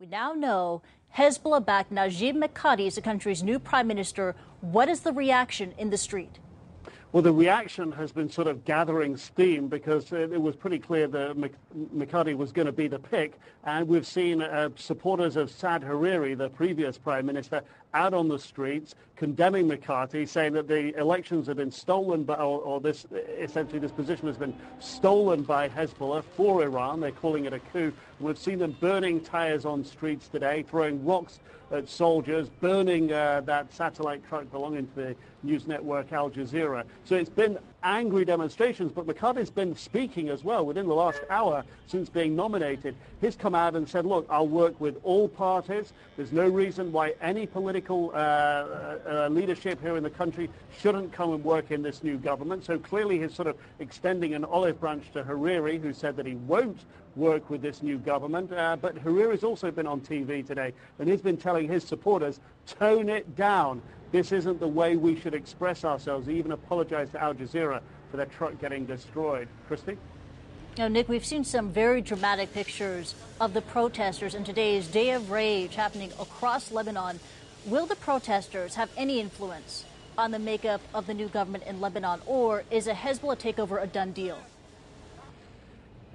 We now know Hezbollah backed Najib Mikati is the country's new prime minister. What is the reaction in the street? Well, the reaction has been sort of gathering steam because it was pretty clear that Mikati was going to be the pick. And we've seen uh, supporters of Saad Hariri, the previous prime minister, out on the streets condemning Mikati, saying that the elections have been stolen, by, or, or, this essentially this position has been stolen by Hezbollah for Iran. They're calling it a coup. We've seen them burning tires on streets today, throwing rocks at soldiers, burning uh, that satellite truck belonging to the news network Al Jazeera. So it's been angry demonstrations, but Mikati's been speaking as well within the last hour since being nominated. He's come out and said, look, I'll work with all parties. There's no reason why any political uh, uh, uh, leadership here in the country shouldn't come and work in this new government. So clearly he's sort of extending an olive branch to Hariri, who said that he won't work with this new government. Uh, but Hariri's also been on TV today, and he's been telling his supporters, tone it down. This isn't the way we should express ourselves. He even apologized to Al Jazeera for their truck getting destroyed. Christy? Now, Nick, we've seen some very dramatic pictures of the protesters in today's Day of Rage happening across Lebanon. Will the protesters have any influence on the makeup of the new government in Lebanon, or is a Hezbollah takeover a done deal?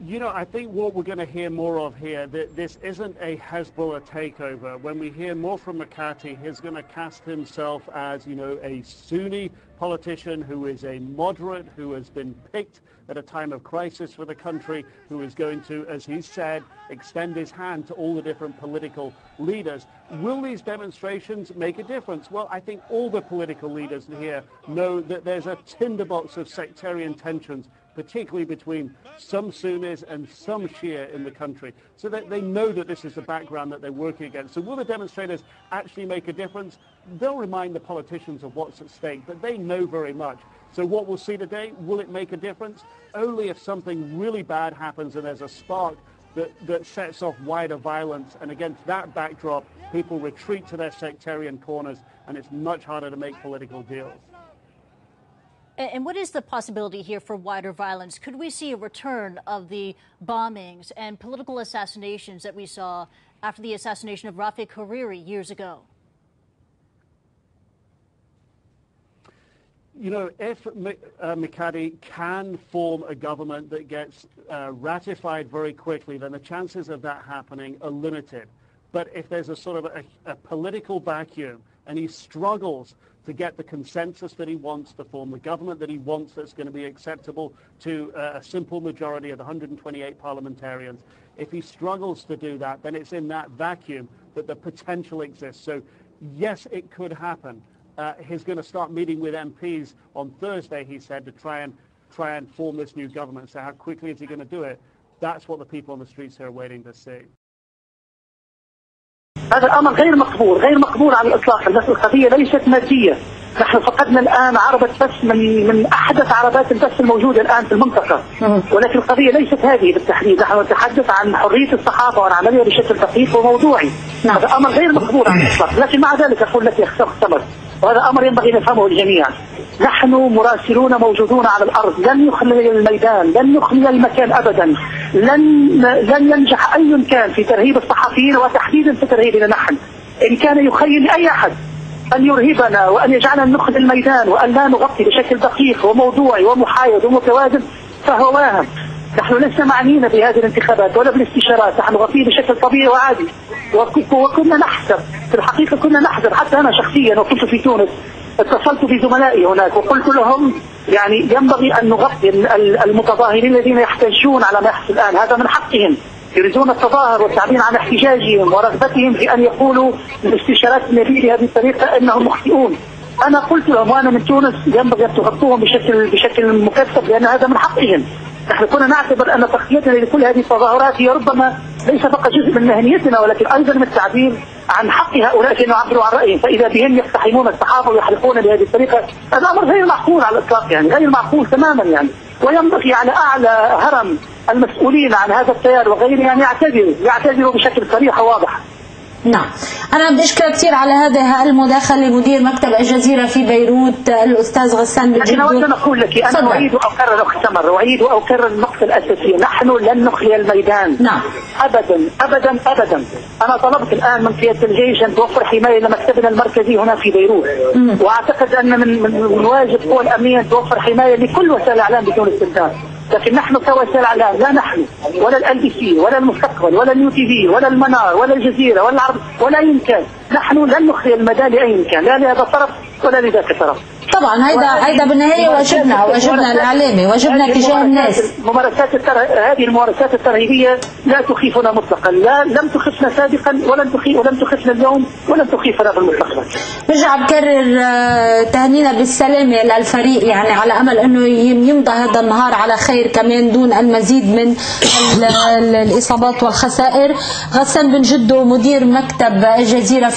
You know, I think what we're going to hear more of here, that this isn't a Hezbollah takeover. When we hear more from Mikati, he's going to cast himself as, you know, a Sunni politician who is a moderate, who has been picked at a time of crisis for the country, who is going to, as he said, extend his hand to all the different political leaders. Will these demonstrations make a difference? Well, I think all the political leaders here know that there's a tinderbox of sectarian tensions particularly between some Sunnis and some Shia in the country. So that they know that this is the background that they're working against. So will the demonstrators actually make a difference? They'll remind the politicians of what's at stake, but they know very much. So what we'll see today, will it make a difference? Only if something really bad happens and there's a spark that, that sets off wider violence. And against that backdrop, people retreat to their sectarian corners and it's much harder to make political deals. And what is the possibility here for wider violence? Could we see a return of the bombings and political assassinations that we saw after the assassination of Rafik Hariri years ago? You know, if uh, Mikati can form a government that gets uh, ratified very quickly, then the chances of that happening are limited. But if there's a sort of a, a political vacuum and he struggles to get the consensus that he wants to form the government that he wants that's going to be acceptable to uh, a simple majority of 128 parliamentarians. If he struggles to do that, then it's in that vacuum that the potential exists. So yes, it could happen. Uh, he's going to start meeting with MPs on Thursday, he said, to try and try and form this new government. So how quickly is he going to do it? That's what the people on the streets here are waiting to see. هذا الأمر غير مقبول غير مقبول على الإطلاق. القضية ليست مادية. نحن فقدنا الآن عربة بس من من أحدث عربات البث الموجودة الآن في المنطقة. ولكن القضية ليست هذه بالتحديد. نحن نتحدث عن حرية الصحافه والعملية بشكل دقيق وموضوعي. هذا أمر غير مقبول على الإطلاق. لكن مع ذلك أقول لك استمر وهذا أمر ينبغي أن يفهمه الجميع. نحن مراسلون موجودون على الأرض. لن يخلي الميدان لن يخلي المكان ابدا. لن لن ينجح أي كان في ترهيب الصحفيين وتحديدا في ترهيبنا نحن. إن كان يخيل لاي أحد أن يرهبنا وأن يجعلنا ندخل الميدان وأن لا نغطي بشكل دقيق وموضوعي ومحايد ومتوازن فهو واهم. نحن لسنا معنيين بهذه الانتخابات ولا بالاستشارات. نحن نغطيه بشكل طبيعي وعادي. وكنا نحسب في الحقيقة كنا نحذر. حتى أنا شخصيا وكنت في تونس اتصلت بزملائي هناك وقلت لهم يعني ينبغي أن نغطي المتظاهرين الذين يحتجون على ما يحصل الآن. هذا من حقهم. يريدون التظاهر والتعبير عن احتجاجهم ورغبتهم في أن يقولوا الاستشارات النبيل بهذه الطريقة أنهم مخطئون. أنا قلت لهم وأنا من تونس ينبغي أن تغطوهم بشكل بشكل مكثف لأن هذا من حقهم. نحن كنا نعتبر أن تغطيتنا لكل هذه التظاهرات هي ربما ليس فقط جزء من مهنيتنا ولكن أيضا من التعبير عن حق هؤلاء في أن يعبروا عن رأيهم. فإذا بهم يقتحمون الصحافة ويحلقون بهذه الطريقة هذا أمر غير معقول على الإطلاق يعني غير معقول تماما يعني. وينبغي على أعلى هرم المسؤولين عن هذا التيار وغيره أن يعتذروا يعتذروا بشكل صريح وواضح. نعم. أنا بدي أشكر كثير على هذه المداخلة مدير مكتب الجزيرة في بيروت الأستاذ غسان لكن أود أن أقول لك أنا. أعيد وأكرر أخت سمر وأعيد وأكرر النقطة الأساسية. نحن لن نخلي الميدان. نعم. أبدا أبدا أبدا. أنا طلبت الآن من قيادة الجيش أن توفر حماية لمكتبنا المركزي هنا في بيروت. وأعتقد أن من من واجب القوى الأمنية أن توفر حماية لكل وسائل الإعلام بدون استبداد لكن نحن كوسائل اعلام لا نحن ولا LBC ولا المستقبل ولا ال OTV ولا المنار ولا الجزيرة ولا العرب ولا اي مكان نحن لن نخلي المدى لاي مكان لا لهذا الطرف ولا لذاك الطرف. طبعا هيدا هيدا بالنهاية واجبنا واجبنا الإعلامي واجبنا تجاه الناس. الممارسات التر... هذه الممارسات الترهيبية لا تخيفنا مطلقا لا لم تخفنا سابقا ولن تخيف ولم تخفنا اليوم ولن تخيفنا في المستقبل. برجع بكرر آه، تهنينا بالسلامة للفريق يعني على أمل أنه يم- يمضى هذا النهار على خير كمان دون المزيد من ال- ال- الإصابات والخسائر. غسان بن جدو مدير مكتب الجزيرة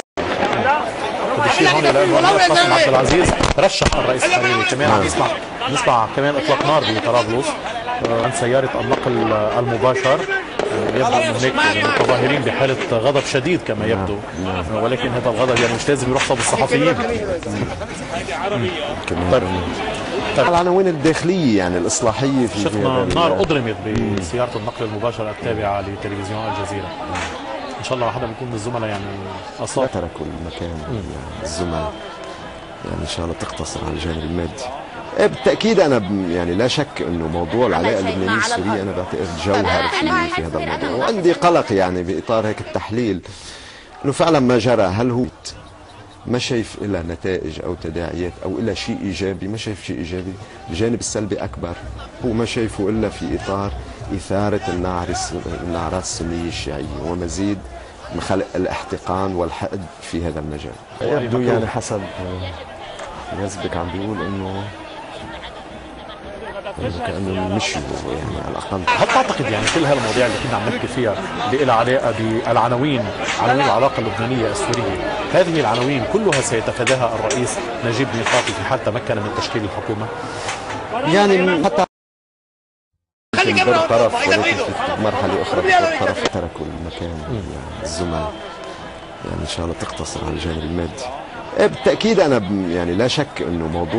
بشير هون قاسم عبد العزيز. رشح الرئيس الحريري كمان عم نسمع نسمع كمان إطلاق نار بطرابلس آه، عن سيارة النقل المباشر. آه، يبدو انه هناك متظاهرين بحالة غضب شديد كما يبدو. آه، ولكن هذا الغضب يعني مش لازم يروح صوب الصحفيين طيب. طيب. العناوين الداخلية يعني الإصلاحية في شفنا نار اضرمت بسيارة النقل المباشر التابعة لتلفزيون الجزيرة. إن شاء الله حدا بيكون من الزملاء يعني. لا اصاب تركوا المكان يعني الزملاء. يعني إن شاء الله تقتصر على الجانب المادي. إيه بالتأكيد أنا ب- يعني لا شك أنه موضوع العلاقة اللبنانية السورية أنا بعتقد جوهر في, في هذا الموضوع. وعندي قلق يعني بإطار هيك التحليل. أنه فعلا ما جرى. هل هو ما شايف إلا نتائج أو تداعيات أو إلا شيء إيجابي؟ ما شايف شيء إيجابي؟ الجانب السلبي أكبر. هو ما شايفه إلا في إطار إثارة النعرات السنية الشيعية ومزيد من خلق الاحتقان والحقد في هذا المجال. يبدو يعني حسب يزبك عم بيقول إنه كأنه مشوا يعني على الأقل. هل تعتقد يعني كل هالمواضيع اللي كنا عم نحكي فيها اللي لها علاقه بالعناوين عناوين العلاقة اللبنانية السورية هذه العناوين كلها سيتفاداها الرئيس نجيب ميقاتي في حال تمكن من تشكيل الحكومة؟ يعني حتى خلي طرف ولكن في مرحلة أخرى طرف تركوا المكان. الزملاء. يعني إن شاء الله تقتصر على الجانب المادي. إيه بالتأكيد أنا يعني لا شك إنه موضوع